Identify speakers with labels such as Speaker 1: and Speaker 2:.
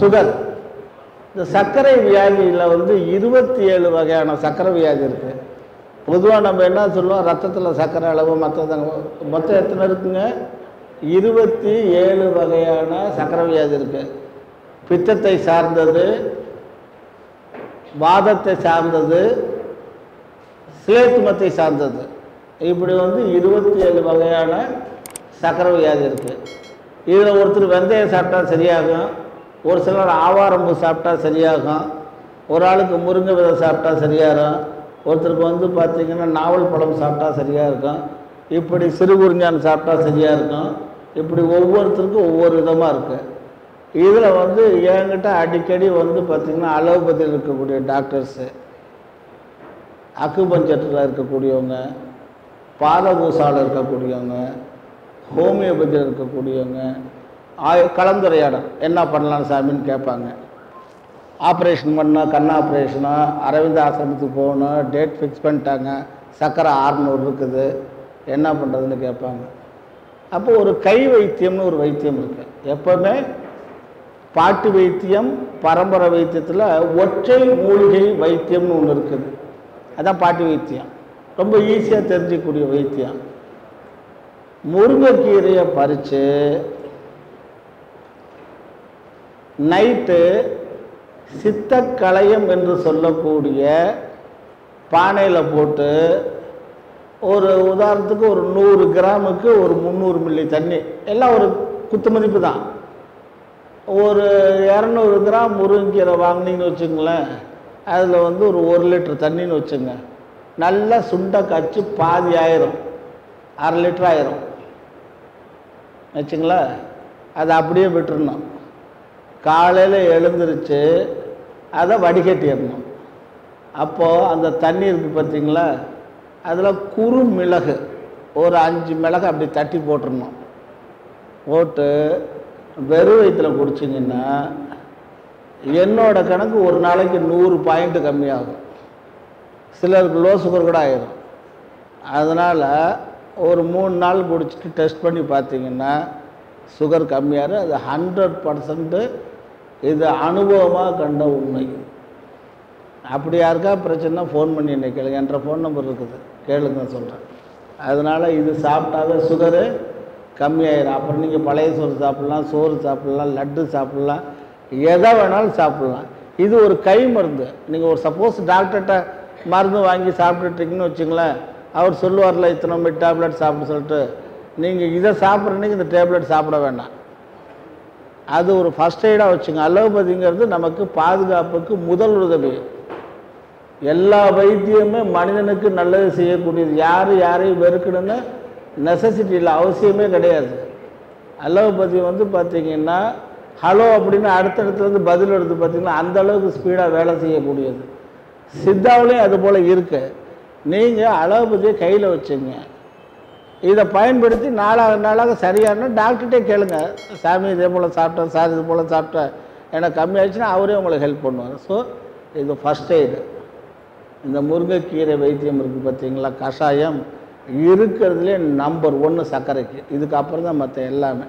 Speaker 1: Sugar. இந்த சர்க்கரை வியாதியில் வந்து இருபத்தி ஏழு வகையான சர்க்கரை வியாதி இருக்குது பொதுவாக நம்ம என்ன சொல்லுவோம்? ரத்தத்தில் சர்க்கரை அளவு மற்றது மொத்தம் எத்தனை இருக்குங்க? இருபத்தி ஏழு வகையான சர்க்கரை வியாதி இருக்குது பித்தத்தை சார்ந்தது வாதத்தை சார்ந்தது சிலேத்துமத்தை சார்ந்தது. இப்படி வந்து இருபத்தி ஏழு வகையான சர்க்கரை வியாதி இருக்குது இதில் ஒருத்தர் வெந்தயம் சாப்பிட்டா சரியாகும். ஒரு சிலர் ஆவாரம்பு சாப்பிட்டா சரியாகும். ஒரு ஆளுக்கு முருங்கை விதை சாப்பிட்டா சரியாகும். ஒருத்தருக்கு வந்து பார்த்திங்கன்னா நாவல் பழம் சாப்பிட்டா சரியாக இருக்கும் இப்படி சிறுகுறிஞ்சான் சாப்பிட்டா சரியாக இருக்கும் இப்படி ஒவ்வொருத்தருக்கும் ஒவ்வொரு விதமாக இருக்குது இதில் வந்து என்கிட்ட அடிக்கடி வந்து பார்த்திங்கன்னா அலோபதியில் இருக்கக்கூடிய டாக்டர்ஸு அக்குபஞ்சத்தில் இருக்கக்கூடியவங்க பாதபூசாவில் இருக்கக்கூடியவங்க ஹோமியோபதியில் இருக்கக்கூடியவங்க கலந்துரையாடும் கலந்துரையாடல். என்ன பண்ணலாம் சாமின்னு கேட்பாங்க. ஆப்ரேஷன் பண்ணால் கண் ஆப்ரேஷனு அரவிந்த் ஆசிரமத்துக்கு போகணும் டேட் ஃபிக்ஸ் பண்ணிட்டாங்க. சக்கரை ஆறுநூறு இருக்குது. என்ன பண்ணுறதுன்னு கேட்பாங்க. அப்போ ஒரு கை வைத்தியம்னு ஒரு வைத்தியம் இருக்குது எப்போவுமே பாட்டு வைத்தியம் பரம்பரை வைத்தியத்தில் ஒற்றை மூலிகை வைத்தியம்னு ஒன்று இருக்குது. அதான் பாட்டு வைத்தியம். ரொம்ப ஈஸியாக தெரிஞ்சிக்கக்கூடிய வைத்தியம். முருங்கைக்கீரையை பறித்து நைட்டு சித்தக்கலையம் என்று சொல்லக்கூடிய பானையில் போட்டு ஒரு உதாரணத்துக்கு ஒரு நூறு கிராமுக்கு ஒரு முந்நூறு மில்லி தண்ணி. எல்லாம் ஒரு குத்து மதிப்பு தான். ஒரு இரநூறு கிராம் முருங்கீரை வாங்கினீங்கன்னு வச்சுங்களேன் அதில் வந்து ஒரு ஒரு லிட்டர் தண்ணின்னு வச்சுங்க. நல்லா சுண்டை காய்ச்சி பாதி ஆயிரும். அரை லிட்டர் ஆயிரும். வச்சுங்களா அதை அப்படியே விட்டுருணும் காலையில் எழுந்திருச்சு அதை வடிகட்டிடணும் அப்போது அந்த தண்ணி இருக்குது பார்த்தீங்களா? அதில் குறு மிளகு ஒரு அஞ்சு மிளகு அப்படி தட்டி போட்டுடணும் போட்டு வெறும் வயிற்றில் குடிச்சிங்கன்னா என்னோட கணக்கு ஒரு நாளைக்கு நூறு பாயிண்ட்டு கம்மியாகும். சிலருக்கு லோ சுகர் கூட ஆயிரும். அதனால் ஒரு மூணு நாள் குடிச்சிட்டு டெஸ்ட் பண்ணி பார்த்தீங்கன்னா சுகர் கம்மியாக அது ஹண்ட்ரட் பர்சன்ட்டு இது அனுபவமாக கண்ட உண்மை. அப்படி யாருக்கா பிரச்சனை ஃபோன் பண்ணி என்ன கேளுங்க. என்ற ஃபோன் நம்பர் இருக்குது. கேளுங்க சொல்கிறேன் அதனால் இது சாப்பிட்டாவே சுகரு கம்மியாயிடும் அப்புறம் நீங்கள் பழைய சோறு சாப்பிட்லாம் சோறு சாப்பிட்லாம் லட்டு சாப்பிட்லாம் எதை வேணாலும் சாப்பிட்லாம். இது ஒரு கை மருந்து. நீங்கள் ஒரு சப்போஸ் டாக்டர்கிட்ட மருந்து வாங்கி சாப்பிட்டுட்டீங்கன்னு வச்சுங்களேன். அவர் சொல்லுவார்ல இத்தனை மீட் டேப்லெட் சாப்பிட சொல்லிட்டு. நீங்கள் இதை சாப்பிட்றீங்க இந்த டேப்லெட் சாப்பிட வேண்டாம். அது ஒரு ஃபஸ்ட் எய்டாக வச்சுங்க. அலோபதிங்கிறது நமக்கு பாதுகாப்புக்கு முதல் உதவி. எல்லா வைத்தியமே மனிதனுக்கு நல்லது செய்யக்கூடியது. யார் யாரையும் வெறுக்கணும்னு நெசசிட்டி இல்லை அவசியமே கிடையாது. அலோபதி வந்து பார்த்தீங்கன்னா ஹலோ அப்படின்னு அடுத்தடுத்துல இருந்து பதில் எடுத்து பார்த்திங்கன்னா அந்த அளவுக்கு ஸ்பீடாக வேலை செய்யக்கூடியது. சித்தாவிலையும் அது போல் இருக்கு. நீங்கள் அலோபதியை கையில் வச்சுங்க. இதை பயன்படுத்தி நாளாக நாளாக சரியான டாக்டர்கிட்டே கேளுங்க. சாமி இதே போல் சாப்பிட்டேன் சார் இது போல் சாப்பிட்டேன். எனக்கு கம்மியாச்சுன்னா அவரே உங்களுக்கு ஹெல்ப் பண்ணுவார். ஸோ இது ஃபஸ்ட் எய்டு இந்த முருங்கைக்கீரை வைத்தியம் இருக்குது பார்த்தீங்களா? கஷாயம் இருக்கிறதுலே நம்பர் ஒன்று சர்க்கரைக்கு. இதுக்கப்புறம் தான் மற்ற எல்லாமே.